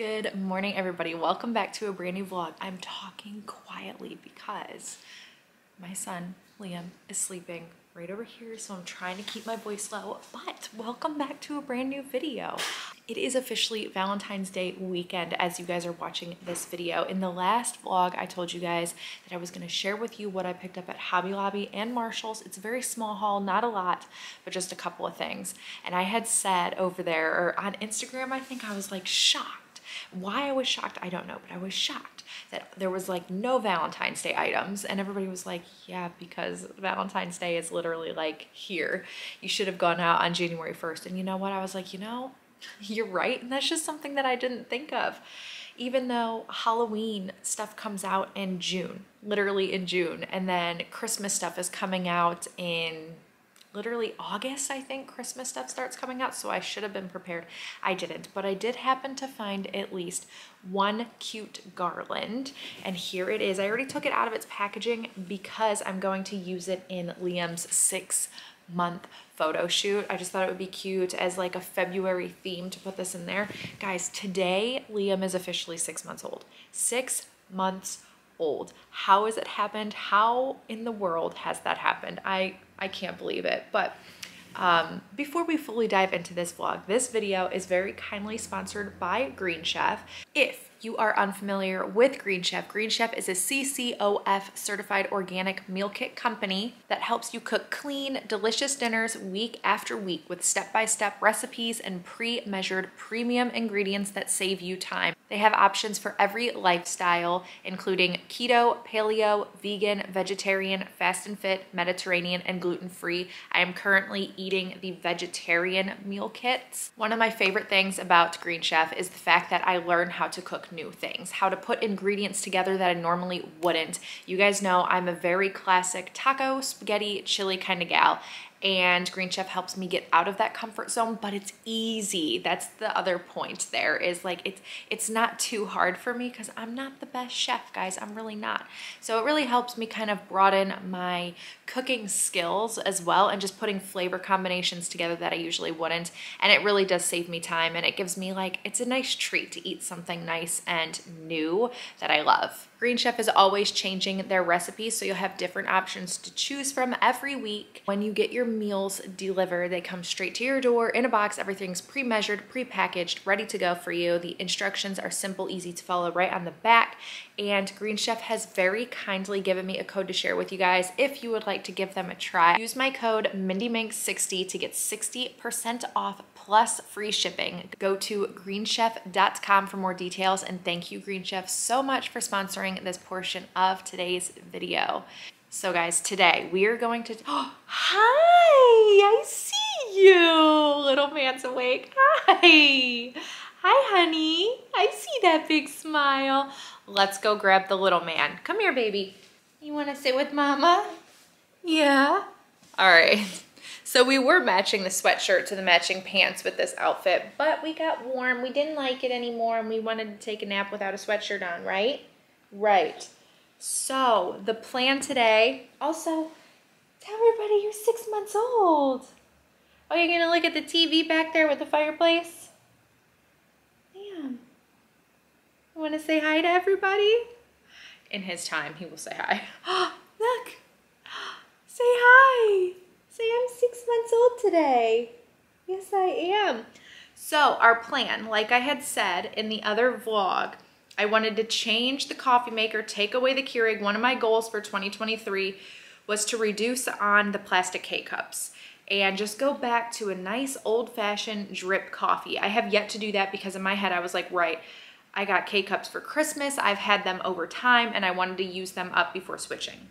Good morning, everybody. Welcome back to a brand new vlog. I'm talking quietly because my son, Liam, is sleeping right over here, so I'm trying to keep my voice low, but welcome back to a brand new video. It is officially Valentine's Day weekend as you guys are watching this video. In the last vlog, I told you guys that I was gonna share with you what I picked up at Hobby Lobby and Marshall's. It's a very small haul, not a lot, but just a couple of things. And I had said over there, or on Instagram, I think I was like shocked. Why I was shocked, I don't know, but I was shocked that there was like no Valentine's Day items. And everybody was like, yeah, because Valentine's Day is literally like here. You should have gone out on January 1st. And you know what? I was like, you know, you're right. And that's just something that I didn't think of. Even though Halloween stuff comes out in June, literally in June, and then Christmas stuff is coming out in literally August, I think Christmas stuff starts coming out. So I should have been prepared. I didn't, but I did happen to find at least one cute garland. And here it is. I already took it out of its packaging because I'm going to use it in Liam's six month photo shoot. I just thought it would be cute as like a February theme to put this in there. Guys, today Liam is officially six months old. Six months old. How has it happened? How in the world has that happened? I, I can't believe it. But um, before we fully dive into this vlog, this video is very kindly sponsored by Green Chef. If you are unfamiliar with Green Chef, Green Chef is a CCOF certified organic meal kit company that helps you cook clean, delicious dinners week after week with step-by-step -step recipes and pre-measured premium ingredients that save you time. They have options for every lifestyle, including keto, paleo, vegan, vegetarian, fast and fit, Mediterranean, and gluten-free. I am currently eating the vegetarian meal kits. One of my favorite things about Green Chef is the fact that I learn how to cook new things, how to put ingredients together that I normally wouldn't. You guys know I'm a very classic taco, spaghetti, chili kind of gal and Green Chef helps me get out of that comfort zone, but it's easy. That's the other point there is like it's it's not too hard for me because I'm not the best chef, guys. I'm really not. So it really helps me kind of broaden my cooking skills as well and just putting flavor combinations together that I usually wouldn't. And it really does save me time and it gives me like, it's a nice treat to eat something nice and new that I love. Green Chef is always changing their recipes, so you'll have different options to choose from every week. When you get your meals delivered, they come straight to your door in a box. Everything's pre-measured, pre-packaged, ready to go for you. The instructions are simple, easy to follow right on the back. And Green Chef has very kindly given me a code to share with you guys if you would like to give them a try. Use my code MindyMinx60 to get 60% off plus free shipping. Go to greenchef.com for more details and thank you Green Chef so much for sponsoring this portion of today's video. So guys, today we are going to, oh, hi, I see you. Little man's awake, hi. Hi, honey. I see that big smile. Let's go grab the little man. Come here, baby. You wanna sit with mama? Yeah. All right. So we were matching the sweatshirt to the matching pants with this outfit, but we got warm. We didn't like it anymore and we wanted to take a nap without a sweatshirt on, right? Right. So the plan today, also, tell everybody you're six months old. Oh, you're gonna look at the TV back there with the fireplace? Damn. You wanna say hi to everybody? In his time, he will say hi. look, say hi. Say I'm six months old today. Yes, I am. So our plan, like I had said in the other vlog, I wanted to change the coffee maker, take away the Keurig. One of my goals for 2023 was to reduce on the plastic K-cups and just go back to a nice old-fashioned drip coffee. I have yet to do that because in my head I was like, right, I got K-cups for Christmas. I've had them over time and I wanted to use them up before switching.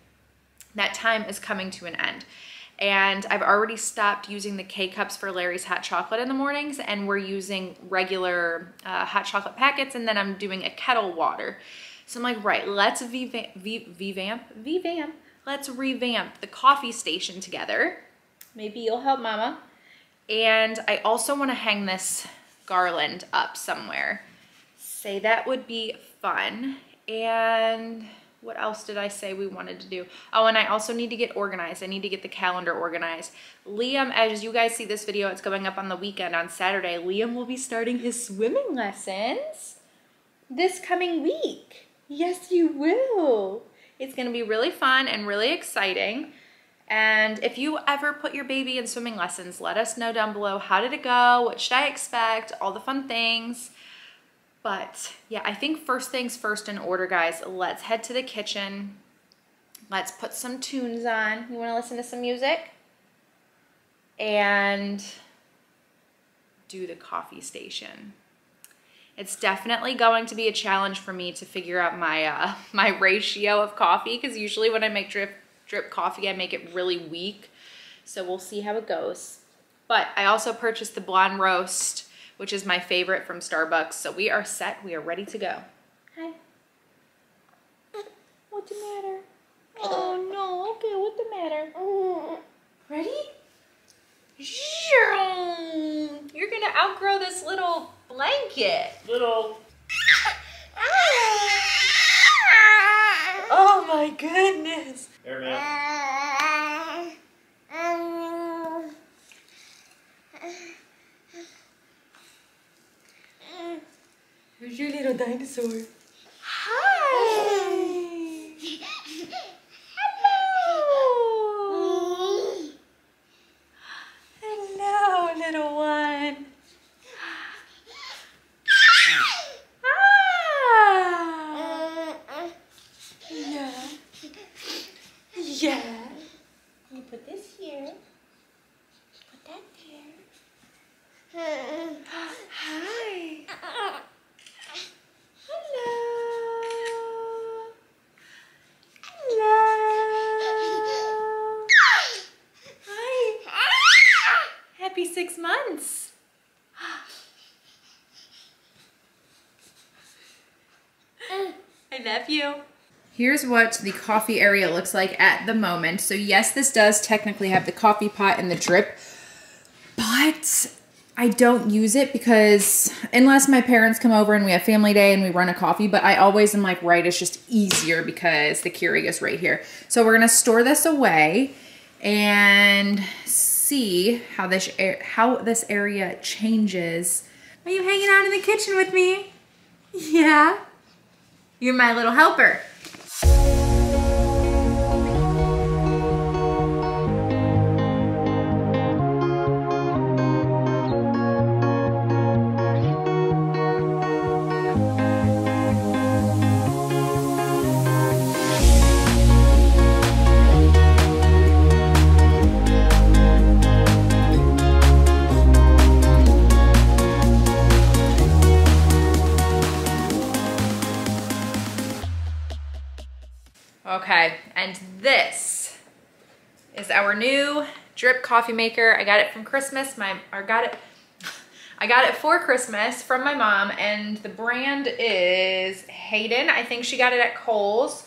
That time is coming to an end and I've already stopped using the K-cups for Larry's hot chocolate in the mornings and we're using regular uh, hot chocolate packets and then I'm doing a kettle water. So I'm like, right, let's revamp, revamp, revamp, let's revamp the coffee station together. Maybe you'll help mama. And I also wanna hang this garland up somewhere. Say that would be fun. And what else did I say we wanted to do? Oh, and I also need to get organized. I need to get the calendar organized. Liam, as you guys see this video, it's going up on the weekend on Saturday. Liam will be starting his swimming lessons. this coming week. Yes, you will. It's gonna be really fun and really exciting. And if you ever put your baby in swimming lessons, let us know down below. How did it go? What should I expect? All the fun things. But yeah, I think first things first in order, guys. Let's head to the kitchen. Let's put some tunes on. You wanna listen to some music? And do the coffee station. It's definitely going to be a challenge for me to figure out my uh, my ratio of coffee because usually when I make drip drip coffee, I make it really weak. So we'll see how it goes. But I also purchased the blonde roast, which is my favorite from Starbucks. So we are set. We are ready to go. Hi. What's the matter? Oh no. Okay, what's the matter? Ready? You're gonna outgrow this little blanket. Little. Oh my goodness. There, man. Who's your little dinosaur? Hi. Hello. Hello, little one. Ah. Yeah. Yeah. You put this here. Put that there. Hi. Hello. Hello. Hi. Happy six months. I love you. Here's what the coffee area looks like at the moment. So yes, this does technically have the coffee pot and the drip, but I don't use it because unless my parents come over and we have family day and we run a coffee, but I always am like, right, it's just easier because the Keurig is right here. So we're gonna store this away and see how this how this area changes. Are you hanging out in the kitchen with me? Yeah. You're my little helper. Okay, drip coffee maker. I got it from Christmas. My or got it I got it for Christmas from my mom and the brand is Haden. I think she got it at Kohl's.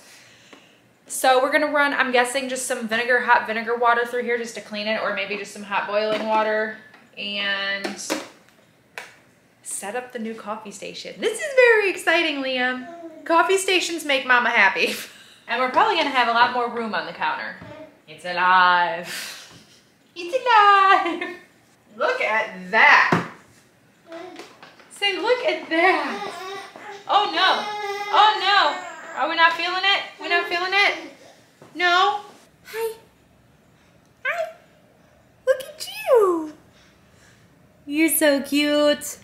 So we're gonna run, I'm guessing just some vinegar, hot vinegar water through here just to clean it or maybe just some hot boiling water and set up the new coffee station. This is very exciting, Liam. Coffee stations make mama happy. And we're probably gonna have a lot more room on the counter. It's alive. It's alive. Look at that. Say, look at that. Oh no. Oh no. Are we not feeling it? We're not feeling it? No? Hi. Hi. Look at you. You're so cute.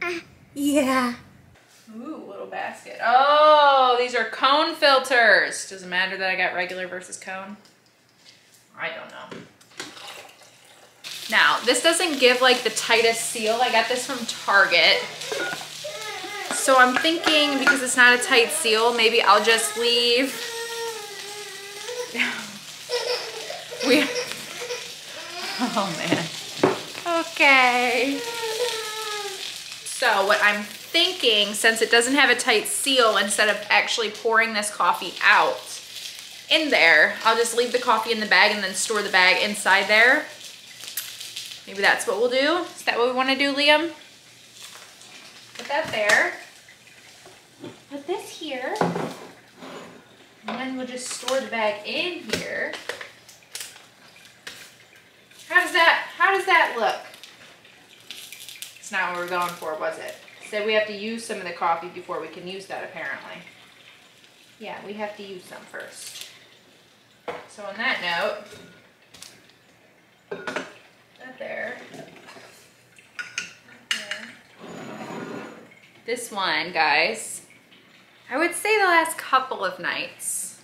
Uh, yeah. Ooh, little basket. Oh, these are cone filters. Does it matter that I got regular versus cone? I don't know. Now, this doesn't give like the tightest seal. I got this from Target. So I'm thinking because it's not a tight seal, maybe I'll just leave. we. Oh man. Okay. So what I'm thinking, since it doesn't have a tight seal, instead of actually pouring this coffee out in there, I'll just leave the coffee in the bag and then store the bag inside there. Maybe that's what we'll do. Is that what we want to do, Liam? Put that there. Put this here. And then we'll just store the bag in here. How does that, how does that look? It's not what we we're going for, was it? said we have to use some of the coffee before we can use that apparently. Yeah, we have to use some first. So on that note, that there. This one, guys, I would say the last couple of nights,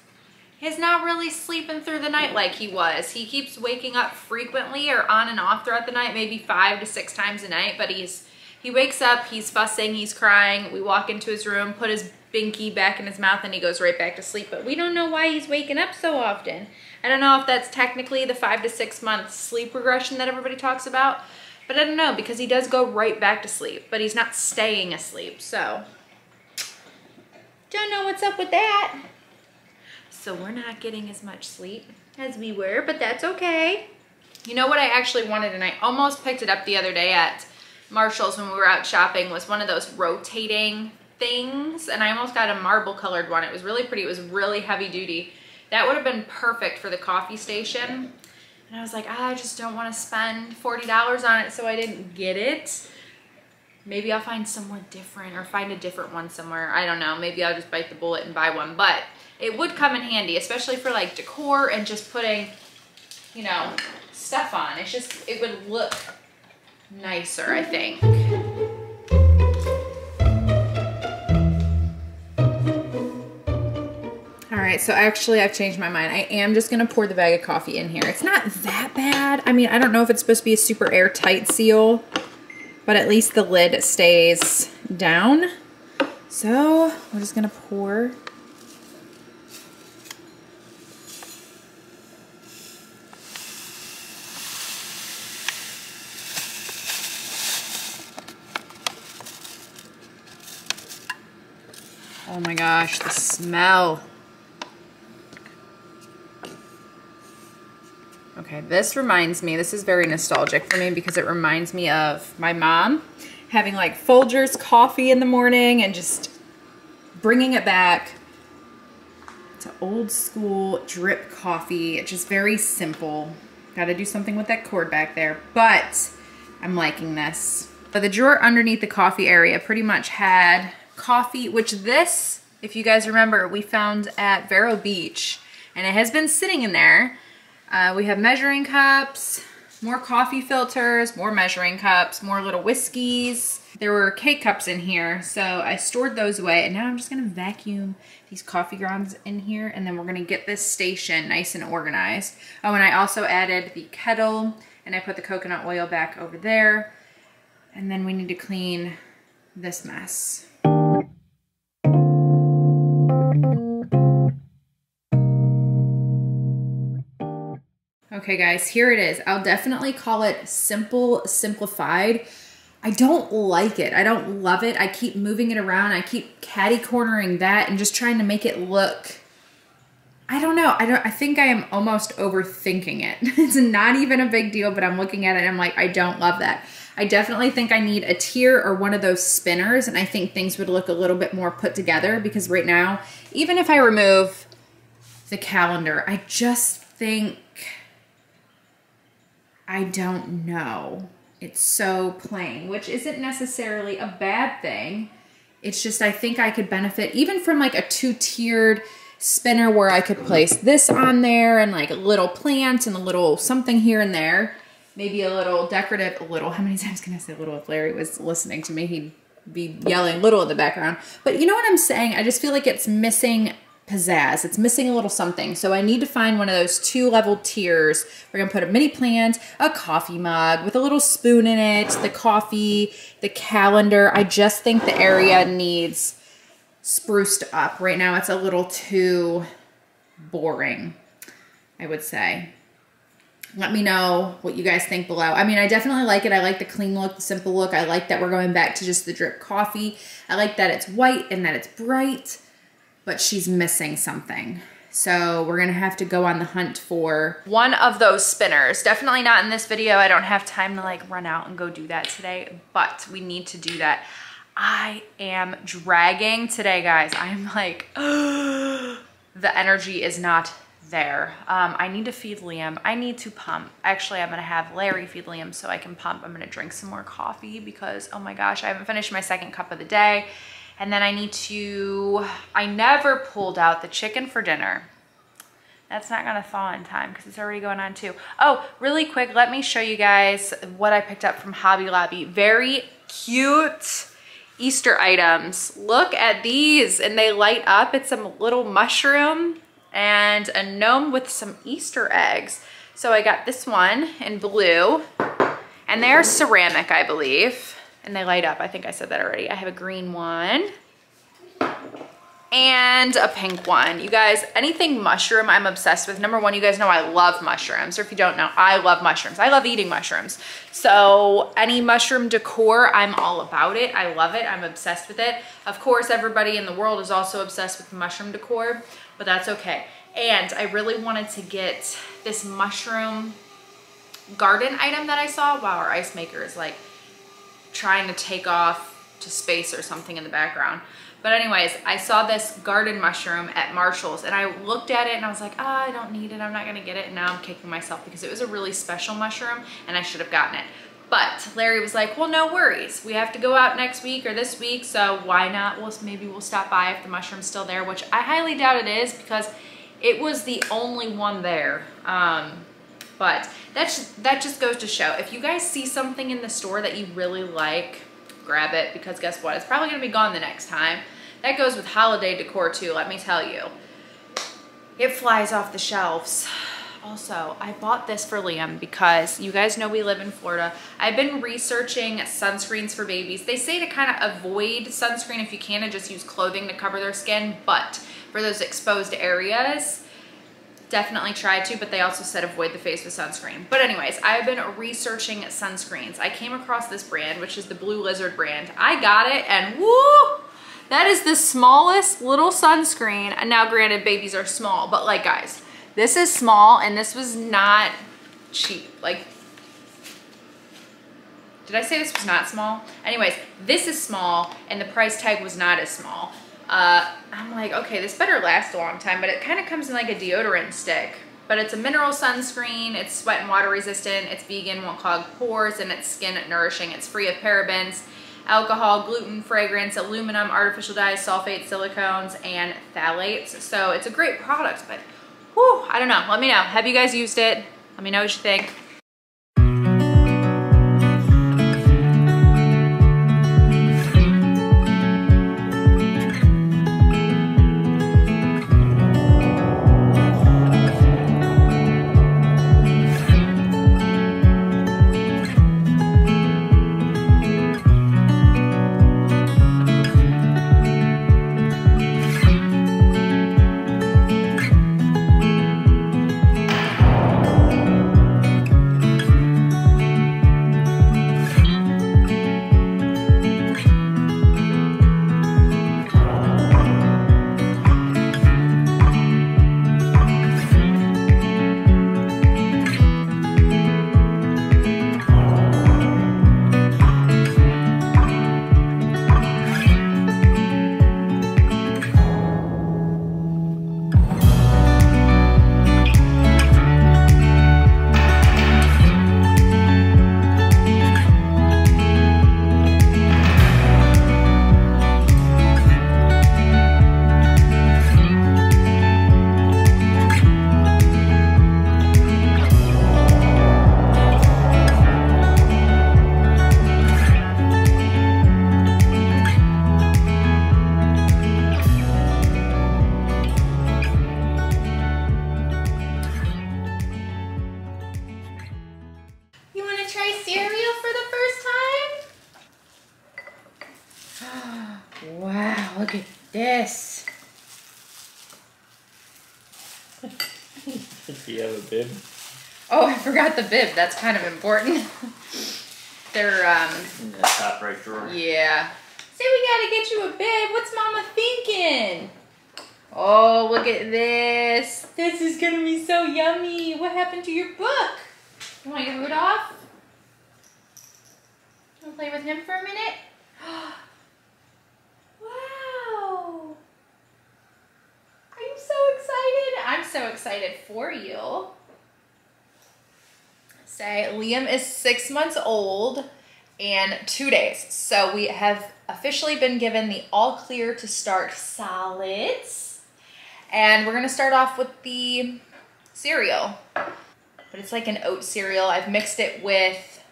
he's not really sleeping through the night like he was. He keeps waking up frequently or on and off throughout the night, maybe five to six times a night, but he's he wakes up, he's fussing, he's crying. We walk into his room, put his binky back in his mouth, and he goes right back to sleep. But we don't know why he's waking up so often. I don't know if that's technically the five to six month sleep regression that everybody talks about, but I don't know because he does go right back to sleep, but he's not staying asleep. So, don't know what's up with that. So we're not getting as much sleep as we were, but that's okay. You know what I actually wanted, and I almost picked it up the other day at Marshall's when we were out shopping, was one of those rotating things, and I almost got a marble colored one. It was really pretty. It was really heavy duty. That would have been perfect for the coffee station. And I was like, I just don't want to spend $40 on it, so I didn't get it. Maybe I'll find someone different or find a different one somewhere. I don't know. Maybe I'll just bite the bullet and buy one. But it would come in handy, especially for like decor and just putting, you know, stuff on. It's just, it would look nicer, I think. Right, so actually I've changed my mind. I am just gonna pour the bag of coffee in here. It's not that bad. I mean, I don't know if it's supposed to be a super airtight seal, but at least the lid stays down. So we're just gonna pour Oh my gosh, the smell. Okay, this reminds me, this is very nostalgic for me because it reminds me of my mom having like Folgers coffee in the morning and just bringing it back to old school drip coffee. It's just very simple. Got to do something with that cord back there, but I'm liking this. But the drawer underneath the coffee area pretty much had coffee, which this, if you guys remember, we found at Vero Beach, and it has been sitting in there. Uh, we have measuring cups, more coffee filters, more measuring cups, more little whiskeys. There were K-cups in here, so I stored those away, and now I'm just gonna vacuum these coffee grounds in here, and then we're gonna get this station nice and organized. Oh, and I also added the kettle, and I put the coconut oil back over there, and then we need to clean this mess. Okay guys, here it is. I'll definitely call it simple, simplified. I don't like it. I don't love it. I keep moving it around. I keep catty cornering that and just trying to make it look I don't know. I don't I think I am almost overthinking it. it's not even a big deal, but I'm looking at it I'm like, I don't love that. I definitely think I need a tier or one of those spinners and I think things would look a little bit more put together because right now, even if I remove the calendar, I just think I don't know. It's so plain, which isn't necessarily a bad thing. It's just I think I could benefit even from like a two-tiered spinner where I could place this on there and like a little plant and a little something here and there. Maybe a little decorative, a little, how many times can I say a little? If Larry was listening to me, he'd be yelling little in the background. But you know what I'm saying? I just feel like it's missing pizzazz. It's missing a little something. So I need to find one of those two level tiers. We're gonna put a mini plant, a coffee mug with a little spoon in it, the coffee, the calendar. I just think the area needs spruced up. Right now it's a little too boring, I would say. Let me know what you guys think below. I mean, I definitely like it. I like the clean look, the simple look. I like that we're going back to just the drip coffee. I like that it's white and that it's bright but she's missing something. So we're gonna have to go on the hunt for one of those spinners. Definitely not in this video. I don't have time to like run out and go do that today, but we need to do that. I am dragging today, guys. I'm like, the energy is not there. Um, I need to feed Liam. I need to pump. Actually, I'm gonna have Larry feed Liam so I can pump. I'm gonna drink some more coffee because, oh my gosh, I haven't finished my second cup of the day. And then I need to, I never pulled out the chicken for dinner. That's not gonna thaw in time because it's already going on too. Oh, really quick, let me show you guys what I picked up from Hobby Lobby. Very cute Easter items. Look at these and they light up. It's a little mushroom and a gnome with some Easter eggs. So I got this one in blue and they're ceramic, I believe. And they light up, I think I said that already. I have a green one and a pink one. You guys, anything mushroom I'm obsessed with. Number one, you guys know I love mushrooms, or if you don't know, I love mushrooms. I love eating mushrooms. So any mushroom decor, I'm all about it. I love it, I'm obsessed with it. Of course, everybody in the world is also obsessed with mushroom decor, but that's okay. And I really wanted to get this mushroom garden item that I saw. Wow, our ice maker is like trying to take off to space or something in the background. But anyways, I saw this garden mushroom at Marshall's and I looked at it and I was like, oh, I don't need it. I'm not gonna get it. And now I'm kicking myself because it was a really special mushroom and I should have gotten it. But Larry was like, well, no worries. We have to go out next week or this week. So why not? We'll, maybe we'll stop by if the mushroom's still there, which I highly doubt it is because it was the only one there. Um, but that's, that just goes to show, if you guys see something in the store that you really like, grab it because guess what? It's probably gonna be gone the next time. That goes with holiday decor too, let me tell you. It flies off the shelves. Also, I bought this for Liam because you guys know we live in Florida. I've been researching sunscreens for babies. They say to kind of avoid sunscreen if you can and just use clothing to cover their skin, but for those exposed areas, definitely try to, but they also said avoid the face with sunscreen. But anyways, I've been researching sunscreens. I came across this brand, which is the Blue Lizard brand. I got it and woo! That is the smallest little sunscreen. And now granted, babies are small, but like guys, this is small and this was not cheap. Like, did I say this was not small? Anyways, this is small and the price tag was not as small. Uh, I'm like, okay, this better last a long time, but it kind of comes in like a deodorant stick. But it's a mineral sunscreen, it's sweat and water resistant, it's vegan, won't clog pores, and it's skin nourishing. It's free of parabens, alcohol, gluten, fragrance, aluminum, artificial dyes, sulfates, silicones, and phthalates. So it's a great product, but whew, I don't know. Let me know. Have you guys used it? Let me know what you think. Wow, look at this. Do you have a bib? Oh, I forgot the bib. That's kind of important. They're, um, In the top right drawer. yeah. Say we gotta get you a bib. What's mama thinking? Oh, look at this. This is gonna be so yummy. What happened to your book? You want your hood off? Want to play with him for a minute? wow! I'm so excited. For you. Say, Liam is six months old and two days. So we have officially been given the all clear to start solids. And we're gonna start off with the cereal. But it's like an oat cereal. I've mixed it with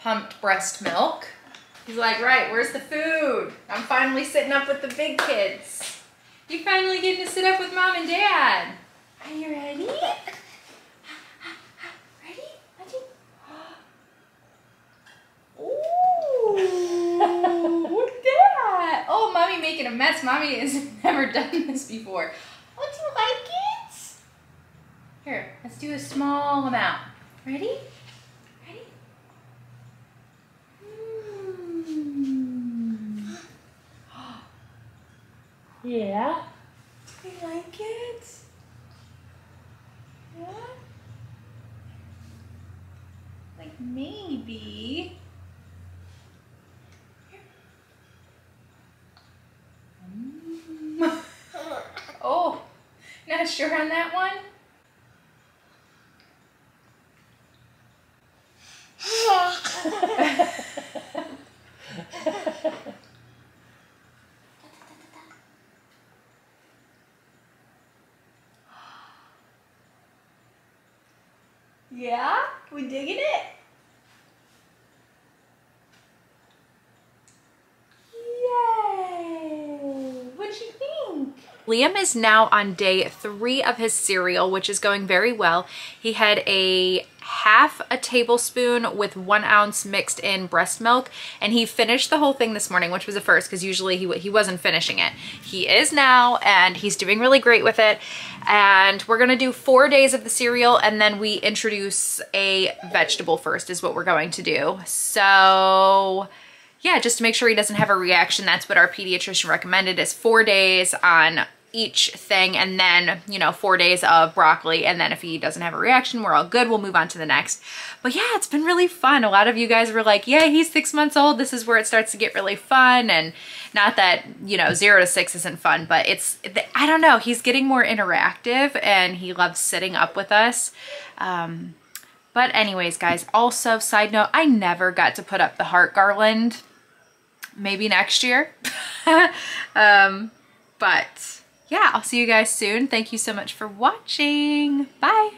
pumped breast milk. He's like, right, where's the food? I'm finally sitting up with the big kids. You finally getting to sit up with mom and dad. Are you ready? Ready? Ready? Ooh, look at that. Oh, mommy making a mess. Mommy has never done this before. Would you like it? Here, let's do a small amount. Ready? Ready? Mm. yeah. Do you like it? Yeah? Like maybe. Here. Mm. oh, sure on that one? Yeah? We digging it? Yay! What'd you think? Liam is now on day three of his cereal, which is going very well. He had a half a tablespoon with one ounce mixed in breast milk and he finished the whole thing this morning which was a first because usually he, he wasn't finishing it. He is now and he's doing really great with it. And we're gonna do four days of the cereal and then we introduce a vegetable first is what we're going to do. So yeah just to make sure he doesn't have a reaction that's what our pediatrician recommended is four days on each thing and then, you know, four days of broccoli. And then if he doesn't have a reaction, we're all good. We'll move on to the next. But yeah, it's been really fun. A lot of you guys were like, yeah, he's six months old. This is where it starts to get really fun. And not that, you know, zero to six isn't fun, but it's, I don't know, he's getting more interactive and he loves sitting up with us. Um, but anyways, guys, also side note, I never got to put up the heart garland. Maybe next year. um, but yeah, I'll see you guys soon. Thank you so much for watching. Bye.